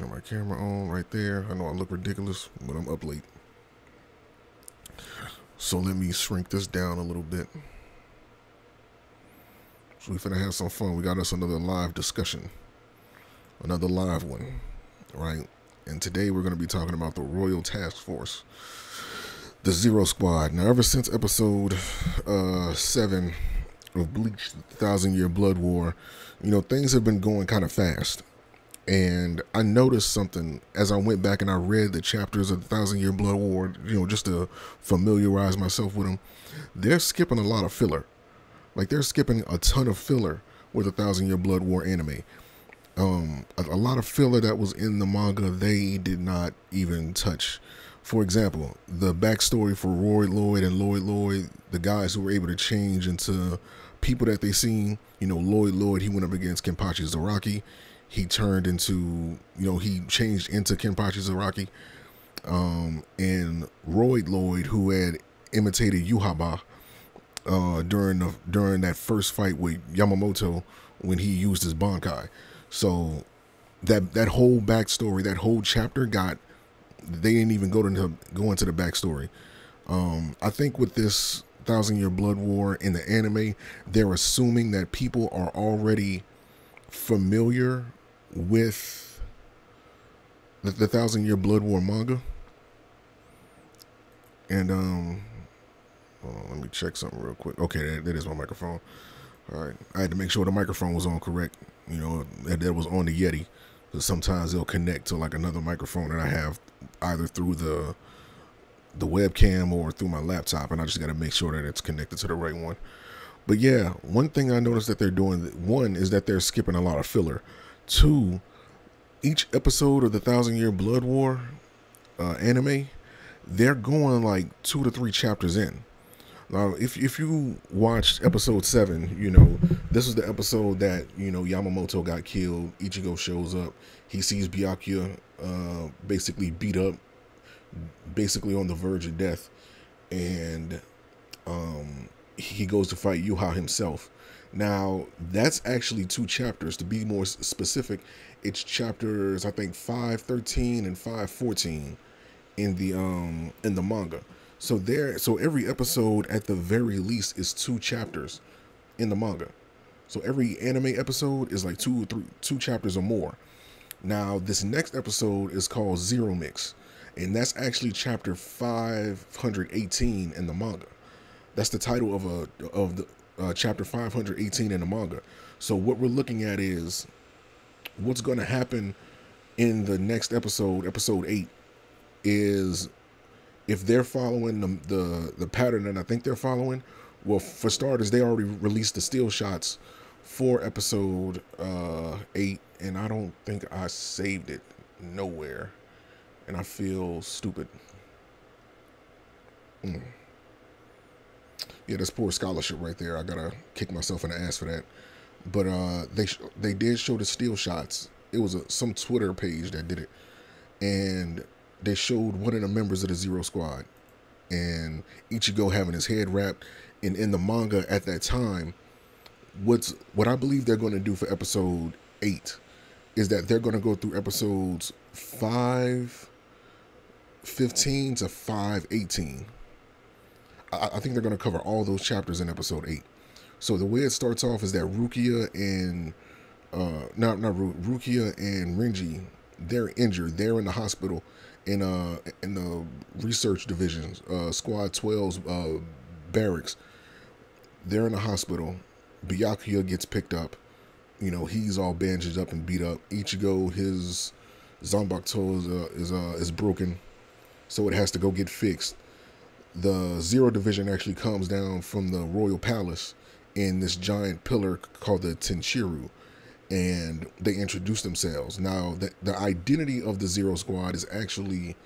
turn my camera on right there. I know I look ridiculous, but I'm up late. So let me shrink this down a little bit. So we finna have some fun. We got us another live discussion, another live one, right? And today we're gonna be talking about the Royal Task Force, the Zero Squad. Now, ever since episode uh, seven of Bleach, Thousand Year Blood War, you know things have been going kind of fast. And I noticed something as I went back and I read the chapters of the Thousand Year Blood War, you know, just to familiarize myself with them. They're skipping a lot of filler like they're skipping a ton of filler with the Thousand Year Blood War anime. Um, a, a, lot of filler that was in the manga they did not even touch. For example, the backstory for Roy Lloyd and Lloyd Lloyd, the guys who were able to change into people that they seen. You know, Lloyd Lloyd, he went up against Kenpachi Zaraki. He turned into, you know, he changed into Kenpachi Zaraki. Um, and Roy Lloyd, who had imitated Yuhaba uh, during the during that first fight with Yamamoto when he used his Bankai. So that that whole backstory, that whole chapter got they didn't even go to go into the backstory. Um, I think with this Thousand Year Blood War in the anime, they're assuming that people are already familiar with the, the Thousand Year Blood War manga. And um on, let me check something real quick. Okay, that, that is my microphone. All right, I had to make sure the microphone was on correct. You know, that, that was on the Yeti. Because sometimes it'll connect to like another microphone that I have either through the the webcam or through my laptop, and I just got to make sure that it's connected to the right one. But yeah, one thing I noticed that they're doing one is that they're skipping a lot of filler. Two, each episode of the Thousand Year Blood War uh, anime, they're going like two to three chapters in. Now, if if you watched episode seven, you know this is the episode that you know Yamamoto got killed. Ichigo shows up. He sees Byakuya uh, basically beat up, basically on the verge of death, and um, he goes to fight Yhwach himself. Now that's actually two chapters. To be more specific, it's chapters I think five thirteen and five fourteen in the um in the manga. So there, so every episode at the very least is two chapters in the manga. So every anime episode is like two or three two chapters or more. Now this next episode is called Zero Mix, and that's actually chapter 518 in the manga. That's the title of a of the uh, chapter 518 in the manga. So what we're looking at is what's going to happen in the next episode, episode eight, is if they're following the, the the pattern that I think they're following, well, for starters, they already released the still shots for episode uh, eight, and I don't think I saved it nowhere, and I feel stupid. Mm. Yeah, that's poor scholarship right there. I gotta kick myself in the ass for that. But uh, they they did show the steel shots. It was a, some Twitter page that did it, and they showed one of the members of the Zero Squad and Ichigo having his head wrapped. And in the manga at that time, what's what I believe they're going to do for episode eight is that they're going to go through episodes five, 15 to 518. I, I think they're going to cover all those chapters in episode eight. So the way it starts off is that Rukia and uh not not Rukia and Renji, they're injured. They're in the hospital in uh in the research divisions, uh, Squad 12's uh, barracks. They're in the hospital. Byakuya gets picked up. You know, he's all bandaged up and beat up. Ichigo, his Zanbakuto is uh, is uh, is broken, so it has to go get fixed. The Zero Division actually comes down from the Royal Palace in this giant pillar called the Tenchiru and they introduce themselves. Now, the, the identity of the Zero Squad is actually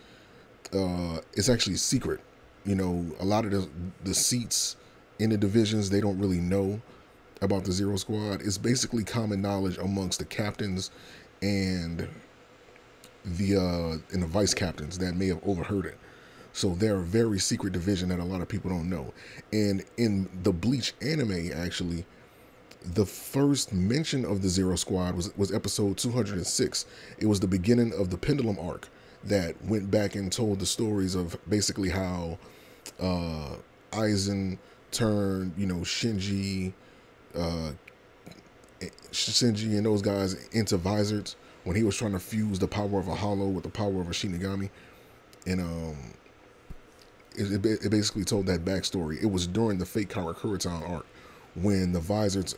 uh, it's actually secret. You know, a lot of the the seats in the divisions they don't really know about the Zero Squad. It's basically common knowledge amongst the captains and the uh, and the vice captains that may have overheard it. So they're a very secret division that a lot of people don't know. And in the Bleach anime, actually, the first mention of the Zero Squad was was episode 206. It was the beginning of the Pendulum arc that went back and told the stories of basically how uh, Aizen turned, you know, Shinji, uh, Shinji and those guys into Vizards when he was trying to fuse the power of a Hollow with the power of a Shinigami, and um, it, it basically told that backstory. It was during the Fake Karakura Town arc when the Visors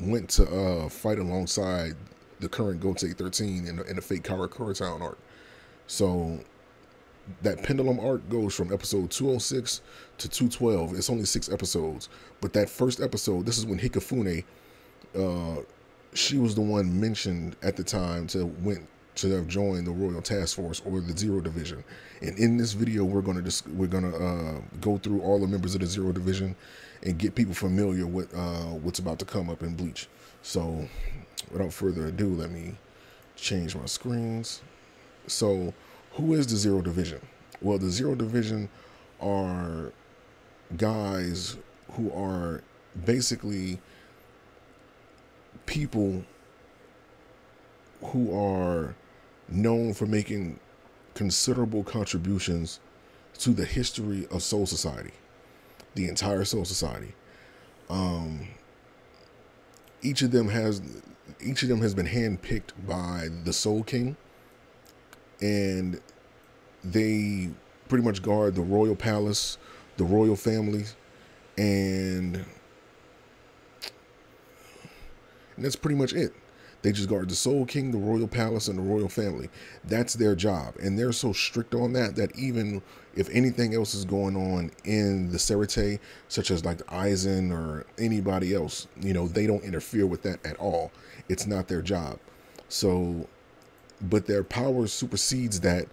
went to uh, fight alongside the current Gotei 13 in the, in the Fake Karakura Town arc. So that pendulum arc goes from episode 206 to 212. It's only six episodes, but that first episode, this is when Hikifune, uh, she was the one mentioned at the time to went to have joined the Royal Task Force or the Zero Division. And in this video, we're gonna just we're gonna uh, go through all the members of the Zero Division and get people familiar with uh, what's about to come up in Bleach. So, without further ado, let me change my screens. So, who is the Zero Division? Well, the Zero Division are guys who are basically people who are known for making considerable contributions to the history of Soul Society, the entire Soul Society. Um, each of them has each of them has been handpicked by the Soul King, and they pretty much guard the royal palace, the royal family, and, and that's pretty much it. They just guard the Soul King, the royal palace, and the royal family. That's their job, and they're so strict on that that even if anything else is going on in the Serite, such as like the Aizen or anybody else, you know, they don't interfere with that at all. It's not their job. So, but their power supersedes that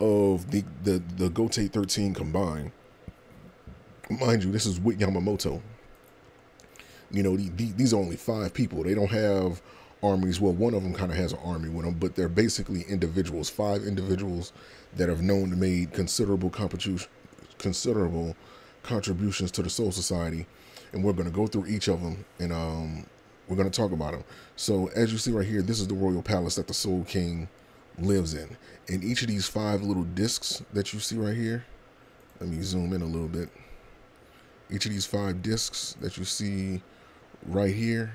of the the the Gotei 13 combined. Mind you, this is with Yamamoto. You know, the, the, these are only five people. They don't have armies. Well, one of them kind of has an army with them, but they're basically individuals. Five individuals that have known to made considerable contribution, considerable contributions to the Soul Society, and we're going to go through each of them and um, we're going to talk about them. So, as you see right here, this is the royal palace that the Soul King lives in. And each of these five little discs that you see right here, let me zoom in a little bit. Each of these five discs that you see right here,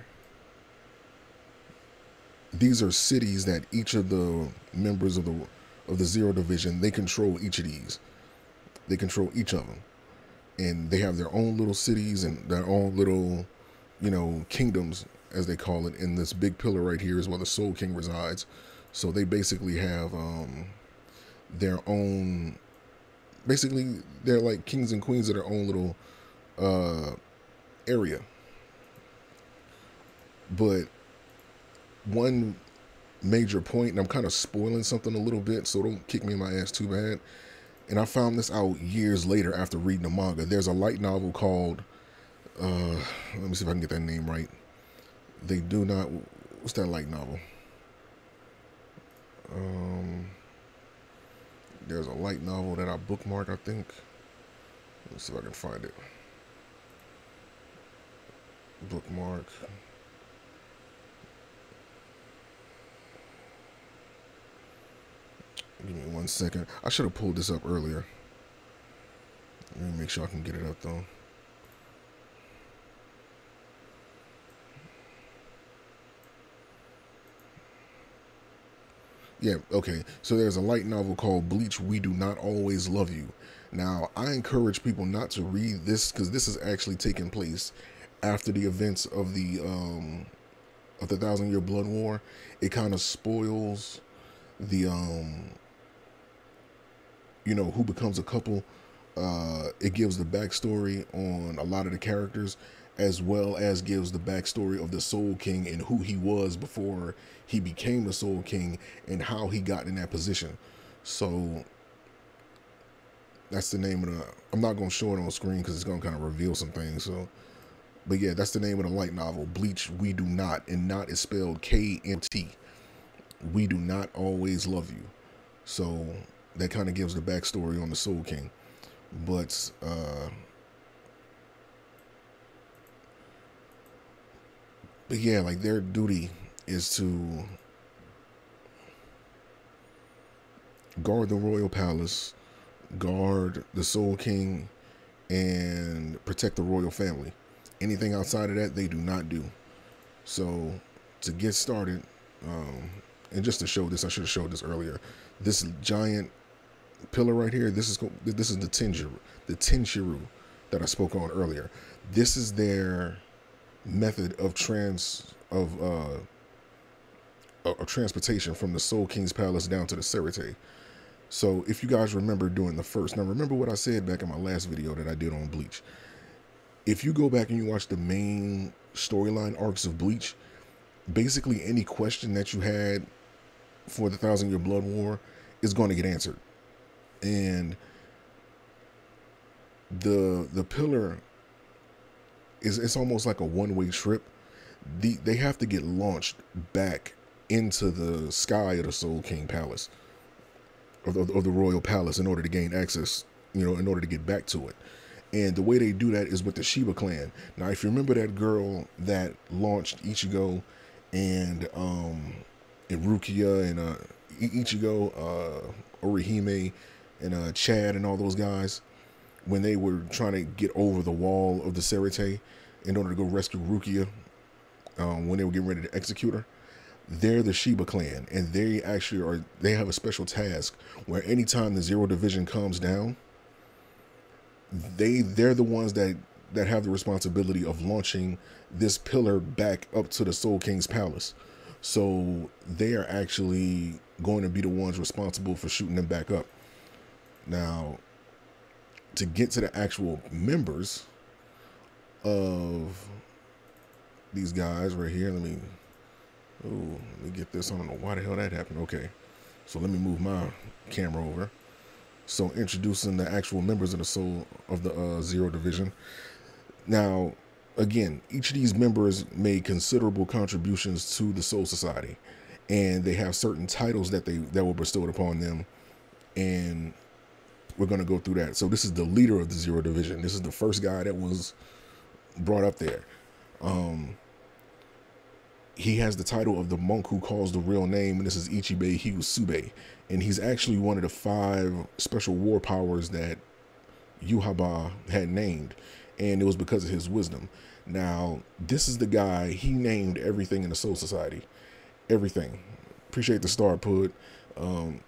these are cities that each of the members of the of the Zero Division they control each of these. They control each of them, and they have their own little cities and their own little, you know, kingdoms as they call it. In this big pillar right here is where the Soul King resides. So they basically have um, their own. Basically, they're like kings and queens of their own little uh, area. But one major point, and I'm kind of spoiling something a little bit, so don't kick me in my ass too bad. And I found this out years later after reading the manga. There's a light novel called, uh, let me see if I can get that name right. They do not, what's that light novel? Um, there's a light novel that I bookmark, I think. Let's see if I can find it. Bookmark. Give me one second. I should have pulled this up earlier. Let me make sure I can get it up though. Yeah, okay. So there's a light novel called Bleach We Do Not Always Love You. Now, I encourage people not to read this because this is actually taking place after the events of the um of the Thousand Year Blood War. It kind of spoils the um you know who becomes a couple. Uh, it gives the backstory on a lot of the characters, as well as gives the backstory of the Soul King and who he was before he became the Soul King and how he got in that position. So that's the name of the. I'm not gonna show it on screen because it's gonna kind of reveal some things. So, but yeah, that's the name of the light novel, Bleach. We do not, and not is spelled K M T. We do not always love you. So that kind of gives the backstory on the Soul King. But uh, but yeah, like their duty is to guard the royal palace, guard the Soul King, and protect the royal family. Anything outside of that, they do not do. So, to get started, um, and just to show this, I should have showed this earlier. This giant pillar right here, this is this is the Tenjiru, the Tenshiru that I spoke on earlier. This is their method of trans of uh of transportation from the Soul King's palace down to the Serite. So if you guys remember doing the first, now remember what I said back in my last video that I did on Bleach. If you go back and you watch the main storyline arcs of Bleach, basically any question that you had for the Thousand Year Blood War is going to get answered. And the the pillar is it's almost like a one-way trip. The, they have to get launched back into the sky of the Soul King Palace of, of, the royal palace in order to gain access, you know, in order to get back to it. And the way they do that is with the Shiba clan. Now, if you remember that girl that launched Ichigo and um and Rukia and uh Ichigo, uh Orihime and uh Chad and all those guys when they were trying to get over the wall of the Serite in order to go rescue Rukia um, when they were getting ready to execute her they're the Shiba clan, and they actually are. They have a special task where anytime the Zero Division comes down, they they're the ones that that have the responsibility of launching this pillar back up to the Soul King's palace. So they are actually going to be the ones responsible for shooting them back up. Now, to get to the actual members of these guys right here, let me Oh, let me get this. I don't know why the hell that happened. Okay. So let me move my camera over. So introducing the actual members of the Soul of the uh, Zero Division. Now, again, each of these members made considerable contributions to the Soul Society, and they have certain titles that they that were bestowed upon them, and we're going to go through that. So this is the leader of the Zero Division. This is the first guy that was brought up there. Um, he has the title of the monk who calls the real name, and this is Ichibei Hyosube. And he's actually one of the five special war powers that Yhwach had named, and it was because of his wisdom. Now, this is the guy, he named everything in the Soul Society. Everything. Appreciate the star put. Um,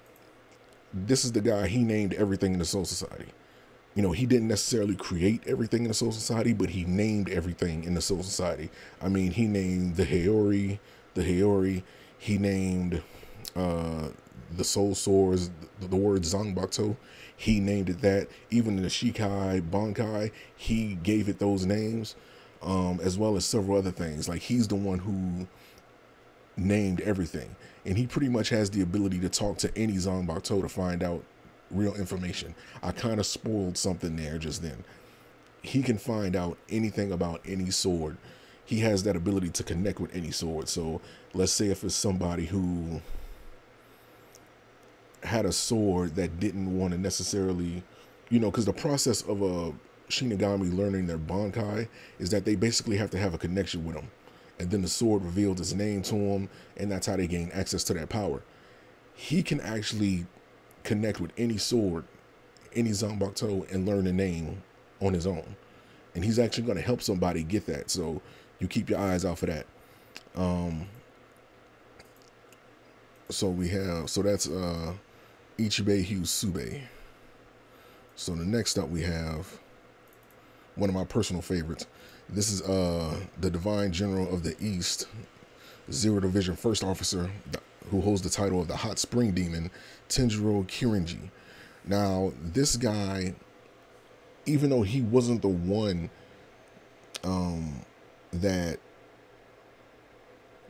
this is the guy, he named everything in the Soul Society you know, he didn't necessarily create everything in the Soul Society, but he named everything in the Soul Society. I mean, he named the Haori, the Haori. He named uh, the Soul Swords, the, the word Zanbakuto. He named it that. Even the Shikai, Bankai, he gave it those names, um, as well as several other things. Like he's the one who named everything, and he pretty much has the ability to talk to any Zanbakuto to find out real information. I kind of spoiled something there just then. He can find out anything about any sword. He has that ability to connect with any sword. So let's say if it's somebody who had a sword that didn't want to necessarily, you know, because the process of a Shinigami learning their Bankai is that they basically have to have a connection with them. And then the sword revealed his name to him, and that's how they gain access to that power. He can actually connect with any sword, any Zanbakuto, and learn the name on his own. And he's actually going to help somebody get that. So you keep your eyes out for that. Um, so we have, so that's uh, Ichibei Hyosube. So the next up we have one of my personal favorites. This is uh, the Divine General of the East, Zero Division First Officer, who holds the title of the Hot Spring Demon, Tenjiro Kirinji. Now, this guy, even though he wasn't the one um, that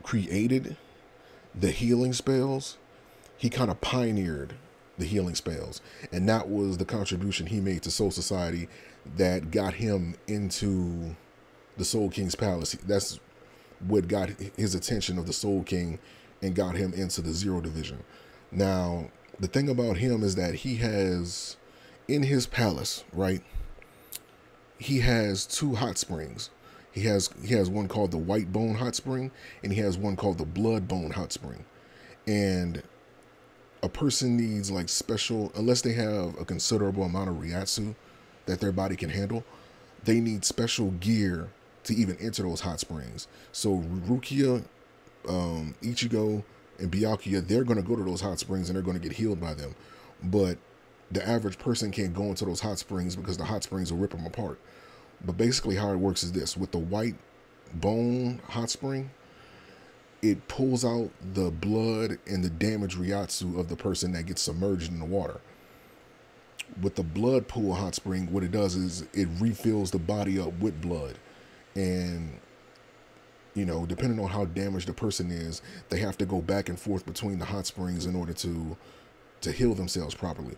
created the healing spells, he kind of pioneered the healing spells. And that was the contribution he made to Soul Society that got him into the Soul King's palace. That's what got his attention of the Soul King and got him into the Zero Division. Now, the thing about him is that he has in his palace, right? He has two hot springs. He has he has one called the White Bone Hot Spring, and he has one called the Blood Bone Hot Spring. And a person needs like special unless they have a considerable amount of Reiatsu that their body can handle, they need special gear to even enter those hot springs. So Rukia, um, Ichigo, and Byakuya, they're gonna go to those hot springs and they're gonna get healed by them. But the average person can't go into those hot springs because the hot springs will rip them apart. But basically, how it works is this: with the white bone hot spring, it pulls out the blood and the damaged Reiatsu of the person that gets submerged in the water. With the blood pool hot spring, what it does is it refills the body up with blood. And, you know, depending on how damaged the person is, they have to go back and forth between the hot springs in order to to heal themselves properly.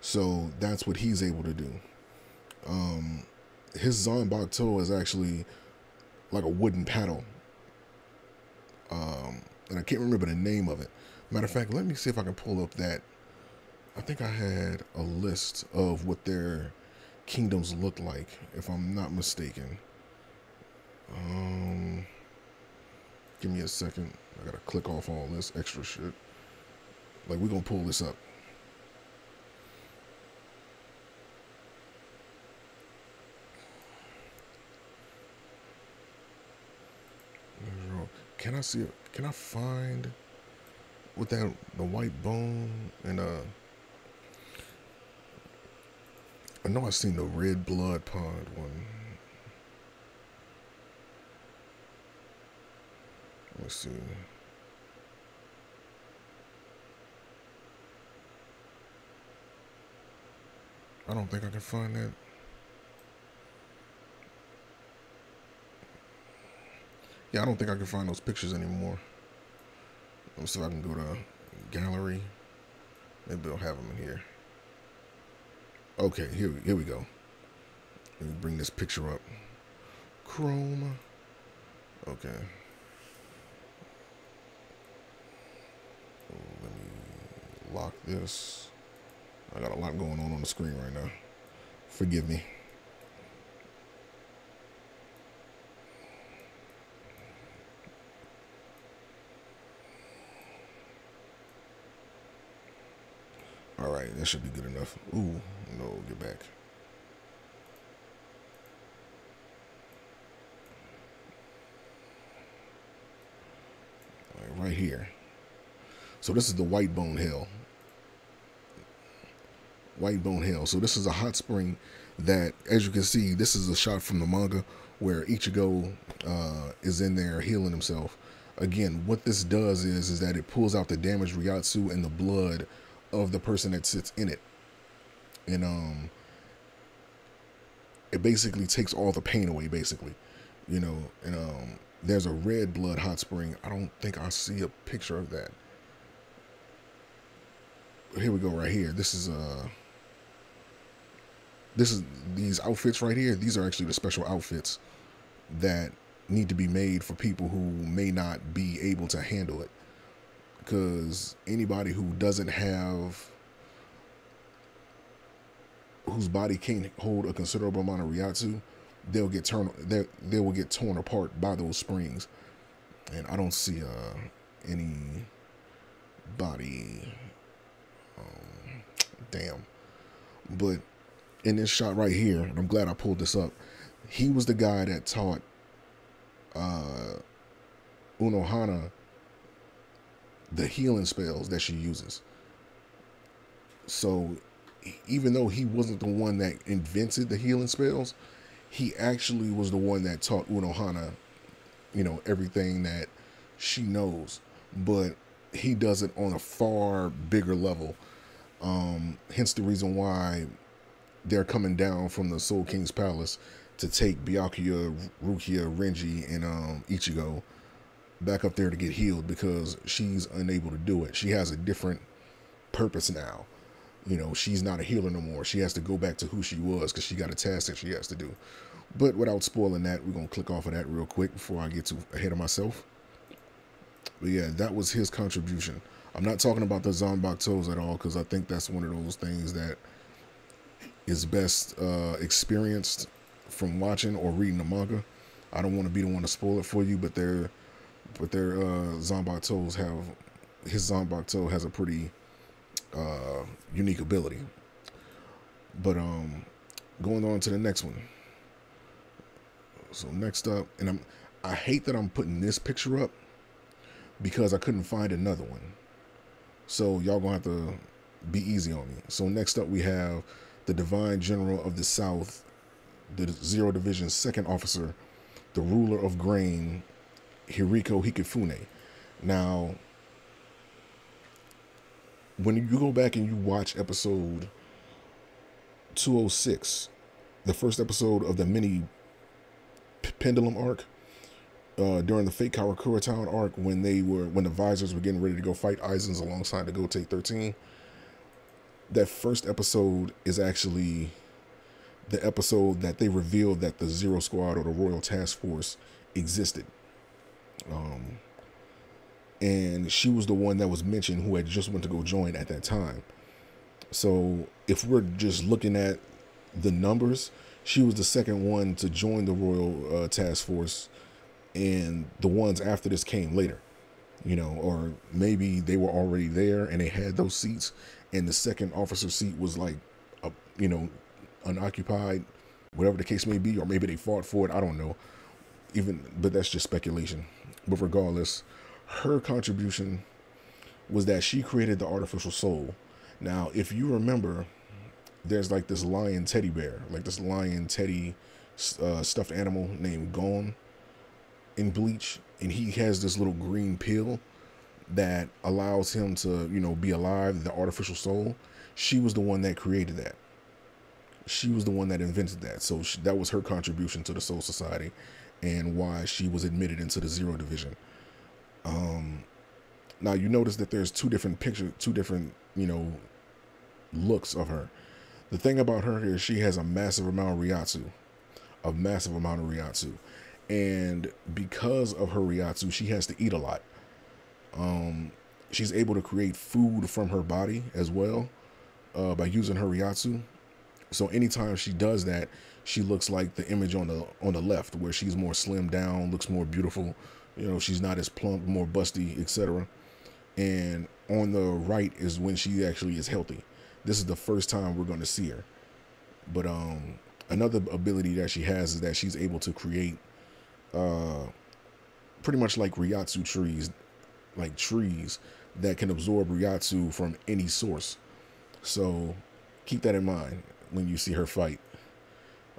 So that's what he's able to do. Um, his Zanbakuto is actually like a wooden paddle. Um, and I can't remember the name of it. Matter of fact, let me see if I can pull up that. I think I had a list of what their kingdoms look like, if I'm not mistaken. Um, give me a second. I gotta click off all this extra shit. Like, we're gonna pull this up. Can I see it? Can I find with that the white bone and uh I know I seen the red blood pond one. Let's see. I don't think I can find that. Yeah, I don't think I can find those pictures anymore. Let me see if I can go to gallery. Maybe they'll have them in here. Okay, here, here we go. Let me bring this picture up. Chrome. Okay. Let me lock this. I got a lot going on on the screen right now. Forgive me. All right, that should be good enough. Ooh, no, get back. Right, right here. So this is the White Bone Hill. White Bone Hill. So this is a hot spring that, as you can see, this is a shot from the manga where Ichigo uh, is in there healing himself. Again, what this does is is that it pulls out the damaged Reiatsu and the blood of the person that sits in it. And um it basically takes all the pain away basically. You know, and um there's a red blood hot spring. I don't think I see a picture of that. Here we go right here. This is uh this is these outfits right here. These are actually the special outfits that need to be made for people who may not be able to handle it because anybody who doesn't have whose body can't hold a considerable amount of Reiatsu, they'll get torn they they will get torn apart by those springs. And I don't see uh any body um, damn. But in this shot right here, and I'm glad I pulled this up, he was the guy that taught uh Unohana the healing spells that she uses. So even though he wasn't the one that invented the healing spells, he actually was the one that taught Unohana, you know, everything that she knows. But he does it on a far bigger level. Um, hence the reason why they're coming down from the Soul King's palace to take Byakuya, Rukia, Renji, and um, Ichigo back up there to get healed because she's unable to do it. She has a different purpose now. You know, she's not a healer no more. She has to go back to who she was because she got a task that she has to do. But without spoiling that, we're going to click off of that real quick before I get too ahead of myself. But yeah, that was his contribution. I'm not talking about the Zanbakutos at all because I think that's one of those things that is best uh, experienced from watching or reading the manga. I don't want to be the one to spoil it for you, but their but their uh, Zanbakutos have his Zanbakuto has a pretty uh, unique ability. But um, going on to the next one. So next up, and I'm I hate that I'm putting this picture up because I couldn't find another one. So y'all gonna have to be easy on me. So next up we have the Divine General of the South, the Zero Division Second Officer, the ruler of grain, Hiriko Hikifune. Now, when you go back and you watch episode 206, the first episode of the mini pendulum arc, uh, during the fake Karakura Town arc, when they were when the visors were getting ready to go fight Aizens alongside the Gotei 13, that first episode is actually the episode that they revealed that the Zero Squad or the Royal Task Force existed. Um, and she was the one that was mentioned who had just went to go join at that time. So if we're just looking at the numbers, she was the second one to join the Royal uh, Task Force, and the ones after this came later. You know, or maybe they were already there and they had those seats, and the second officer seat was like, a, you know, unoccupied, whatever the case may be, or maybe they fought for it. I don't know. Even, but that's just speculation. But regardless, her contribution was that she created the artificial soul. Now, if you remember, there's like this lion teddy bear, like this lion teddy uh, stuffed animal named Kon in Bleach, and he has this little green pill that allows him to, you know, be alive, the artificial soul. She was the one that created that. She was the one that invented that. So she, that was her contribution to the Soul Society and why she was admitted into the Zero Division. Um, now you notice that there's two different pictures, two different, you know, looks of her. The thing about her is she has a massive amount of Reiatsu, a massive amount of Reiatsu, and because of her Reiatsu, she has to eat a lot. Um, she's able to create food from her body as well uh, by using her Reiatsu. So anytime she does that, she looks like the image on the on the left, where she's more slimmed down, looks more beautiful. You know, she's not as plump, more busty, etc. And on the right is when she actually is healthy. This is the first time we're going to see her. But um, another ability that she has is that she's able to create uh, pretty much like Reiatsu trees, like trees that can absorb Reiatsu from any source. So keep that in mind when you see her fight.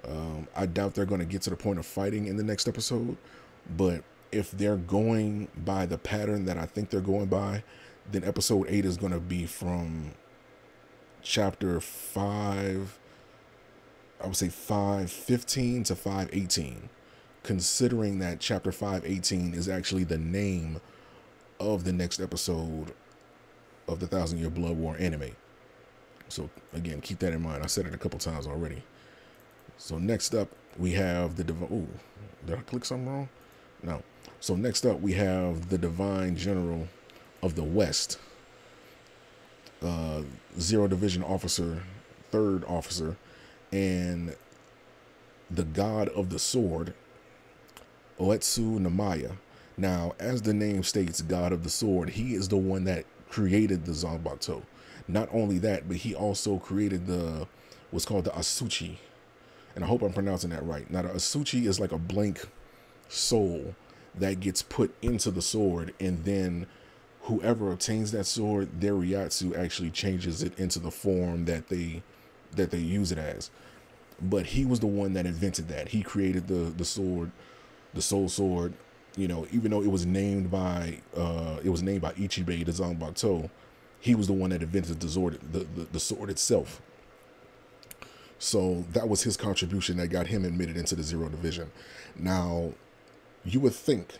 Um, I doubt they're going to get to the point of fighting in the next episode, but if they're going by the pattern that I think they're going by, then episode 8 is going to be from chapter 5 I would say 515 to 518 considering that chapter 518 is actually the name of the next episode of the Thousand Year Blood War anime. So again, keep that in mind. I said it a couple times already. So next up, we have the divine. Did I click something wrong? No. So next up, we have the Divine General of the West, uh, Zero Division Officer, Third Officer, and the God of the Sword, Oetsu Nimaiya. Now, as the name states, God of the Sword, he is the one that created the Zanbakuto. Not only that, but he also created the what's called the Asauchi. And I hope I'm pronouncing that right. Now, the Asauchi is like a blank soul that gets put into the sword, and then whoever obtains that sword, their Reiatsu actually changes it into the form that they that they use it as. But he was the one that invented that. He created the the sword the Soul Sword, you know, even though it was named by uh, it was named by Ichibei the Zanbakuto, he was the one that invented the sword, the, the, the sword itself. So that was his contribution that got him admitted into the Zero Division. Now, you would think,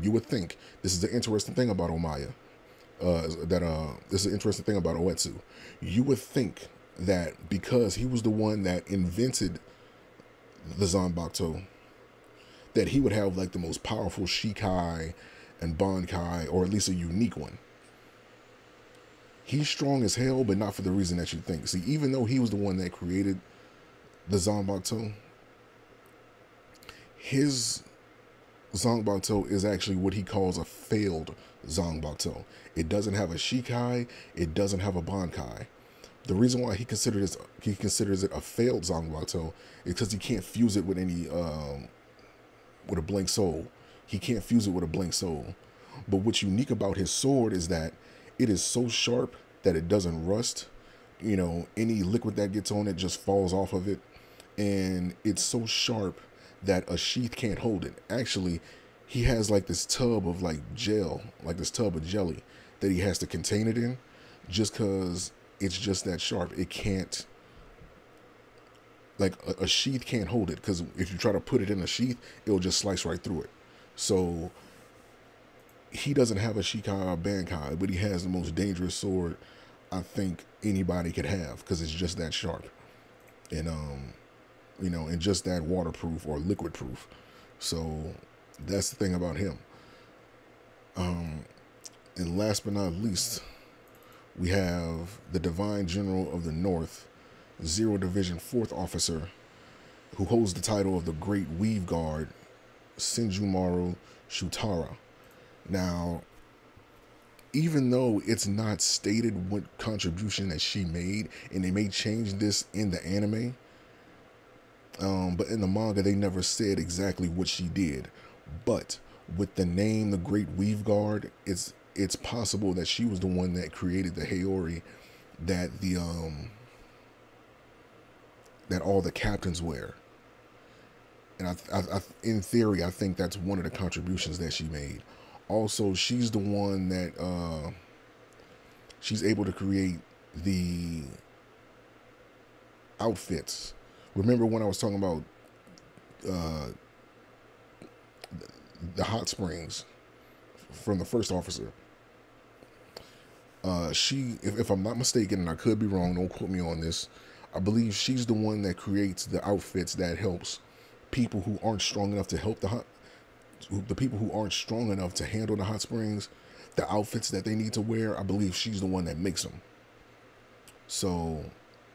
you would think this is the interesting thing about Omaya. Uh, that uh, this is the interesting thing about Oetsu. You would think that because he was the one that invented the Zanbakuto, that he would have like the most powerful Shikai and Bankai, or at least a unique one. He's strong as hell, but not for the reason that you think. See, even though he was the one that created the Zanbakuto, his Zanbakuto is actually what he calls a failed Zanbakuto. It doesn't have a Shikai, it doesn't have a Bankai. The reason why he considers he considers it a failed Zanbakuto is because he can't fuse it with any um, with a blank soul. He can't fuse it with a blank soul. But what's unique about his sword is that it is so sharp that it doesn't rust. You know, any liquid that gets on it just falls off of it. And it's so sharp that a sheath can't hold it. Actually, he has like this tub of like gel, like this tub of jelly that he has to contain it in just because it's just that sharp. It can't, like a, a sheath can't hold it because if you try to put it in a sheath, it'll just slice right through it. So he doesn't have a Shikai or Bankai, but he has the most dangerous sword I think anybody could have because it's just that sharp. And um, you know, and just that waterproof or liquid proof. So that's the thing about him. Um, and last but not least, we have the Divine General of the North, Zero Division Fourth Officer, who holds the title of the Great Weave Guard, Senjumaru Shutara. Now, even though it's not stated what contribution that she made, and they may change this in the anime, um, but in the manga they never said exactly what she did. But with the name the Great Weave Guard, it's it's possible that she was the one that created the Haori that the um that all the captains wear. And I, I, I, in theory, I think that's one of the contributions that she made. Also, she's the one that uh, she's able to create the outfits. Remember when I was talking about uh, the hot springs from the first officer? Uh, she, if, if I'm not mistaken, and I could be wrong, don't quote me on this. I believe she's the one that creates the outfits that helps people who aren't strong enough to help the hot, the people who aren't strong enough to handle the hot springs, the outfits that they need to wear. I believe she's the one that makes them. So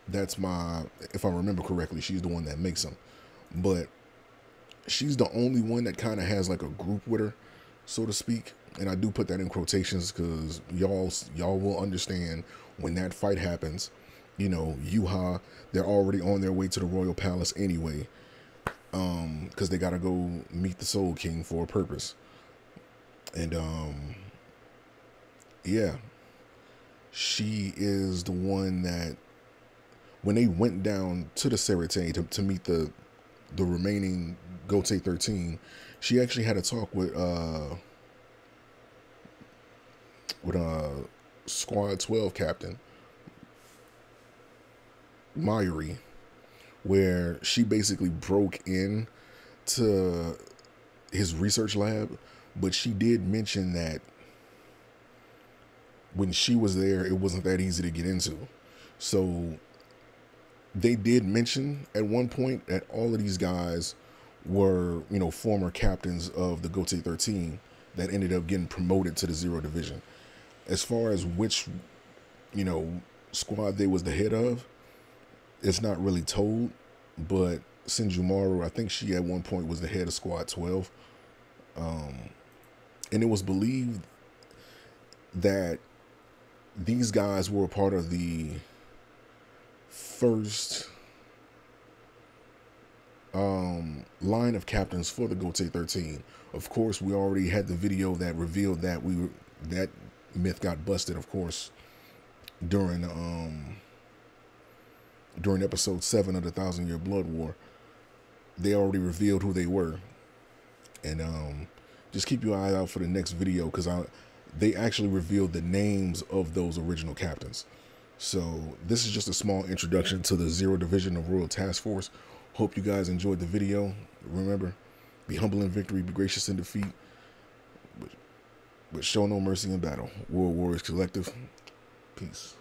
that's my, if I remember correctly, she's the one that makes them. But she's the only one that kind of has like a group with her, so to speak and I do put that in quotations because y'all y'all will understand when that fight happens. You know, Yuha, they're already on their way to the royal palace anyway, um, because they gotta go meet the Soul King for a purpose. And um, yeah, she is the one that when they went down to the Serete to, to meet the the remaining Gotei 13, she actually had a talk with uh with uh squad 12 captain Mayuri where she basically broke in to his research lab but she did mention that when she was there it wasn't that easy to get into. So they did mention at one point that all of these guys were you know former captains of the Gotei 13 that ended up getting promoted to the zero division. As far as which, you know, squad they was the head of, it's not really told. But Senjumaru, I think she at one point was the head of Squad 12. Um, and it was believed that these guys were a part of the first um, line of captains for the Gotei 13. Of course, we already had the video that revealed that we were that myth got busted, of course, during um during episode seven of the Thousand Year Blood War. They already revealed who they were, and um, just keep your eye out for the next video because I they actually revealed the names of those original captains. So this is just a small introduction to the Zero Division of Royal Task Force. Hope you guys enjoyed the video. Remember, be humble in victory, be gracious in defeat but show no mercy in battle. World Warriors Collective. Peace.